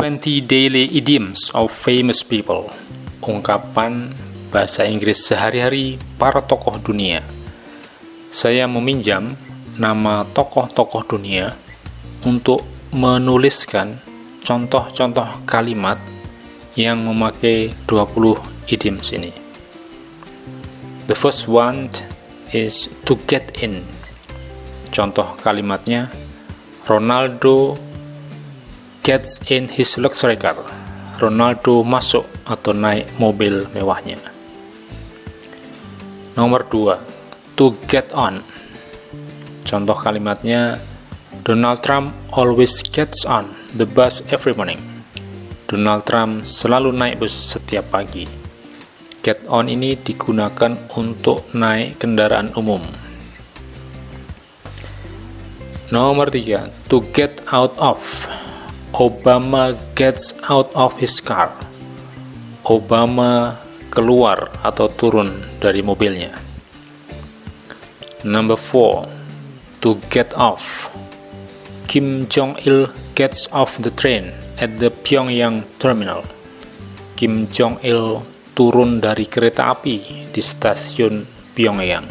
20 daily idioms of famous people. Ungkapan bahasa Inggris sehari-hari para tokoh dunia. Saya meminjam nama tokoh-tokoh dunia untuk menuliskan contoh-contoh kalimat yang memakai 20 idioms ini. The first one is to get in. Contoh kalimatnya Ronaldo gets in his luxury car. Ronaldo masuk atau naik mobil mewahnya. Nomor 2. To get on. Contoh kalimatnya Donald Trump always gets on the bus every morning. Donald Trump selalu naik bus setiap pagi. Get on ini digunakan untuk naik kendaraan umum. Nomor 3. To get out of. Obama gets out of his car. Obama keluar atau turun dari mobilnya. Number 4. To get off. Kim Jong-il gets off the train at the Pyongyang terminal. Kim Jong-il turun dari kereta api di stasiun Pyongyang.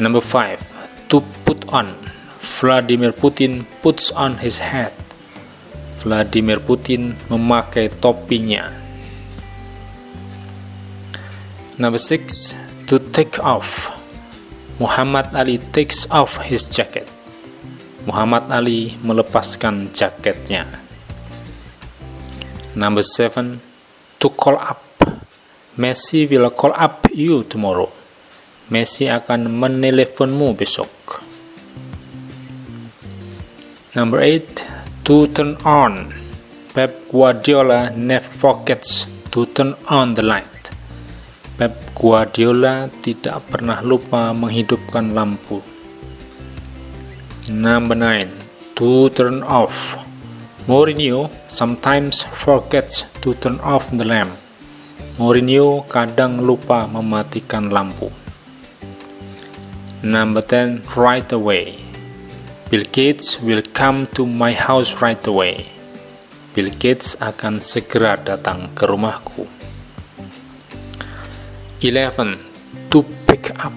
Number 5. To put on Vladimir Putin puts on his hat. Vladimir Putin memakai topinya. Number six, to take off. Muhammad Ali takes off his jacket. Muhammad Ali melepaskan jaketnya. Number seven, to call up. Messi will call up you tomorrow. Messi akan meneleponmu besok. Number 8. To turn on. Pep Guardiola never forgets to turn on the light. Pep Guardiola tidak pernah lupa menghidupkan lampu. Number 9. To turn off. Mourinho sometimes forgets to turn off the lamp. Mourinho kadang lupa mematikan lampu. Number 10. Right away. Bill Gates will come to my house right away. Bill Gates akan segera datang ke rumahku. 11. To pick up.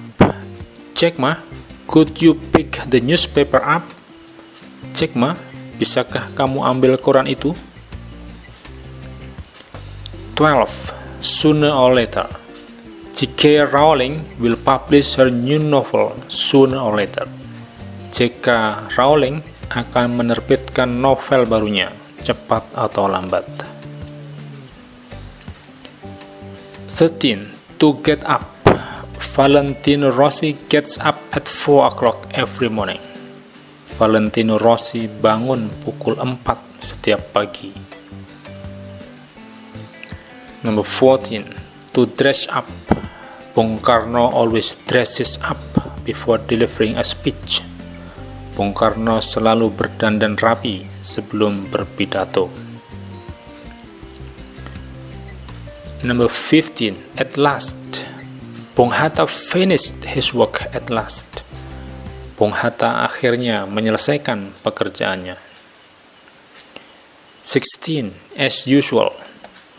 Cek ma, could you pick the newspaper up? Cek ma, bisakah kamu ambil koran itu? 12. Sooner or later. J.K. Rowling will publish her new novel sooner or later. J.K. Rowling akan menerbitkan novel barunya, cepat atau lambat. 13. To get up. Valentino Rossi gets up at 4 o'clock every morning. Valentino Rossi bangun pukul 4 setiap pagi. Number 14. To dress up. Bung Karno always dresses up before delivering a speech. Bung Karno selalu berdandan rapi sebelum berpidato. Number 15. At last. Bung Hatta finished his work at last. Bung Hatta akhirnya menyelesaikan pekerjaannya. 16. As usual.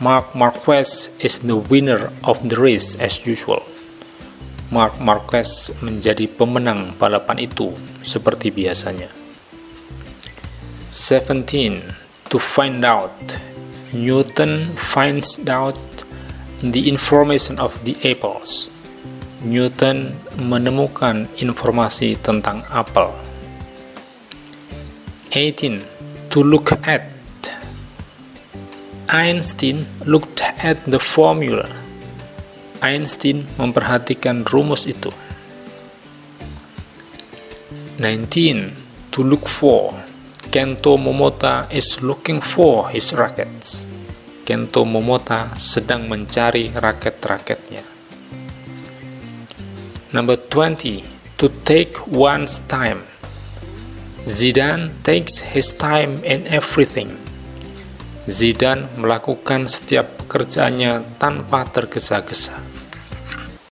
Mark Marquez is the winner of the race as usual. Mark Marquez menjadi pemenang balapan itu seperti biasanya. 17. To find out. Newton finds out the information of the apples. Newton menemukan informasi tentang apel. 18. To look at. Einstein looked at the formula Einstein memperhatikan rumus itu. 19. To look for. Kento Momota is looking for his rackets. Kento Momota sedang mencari raket-raketnya. Number 20. To take one's time. Zidane takes his time in everything. Zidane melakukan setiap pekerjaannya tanpa tergesa-gesa.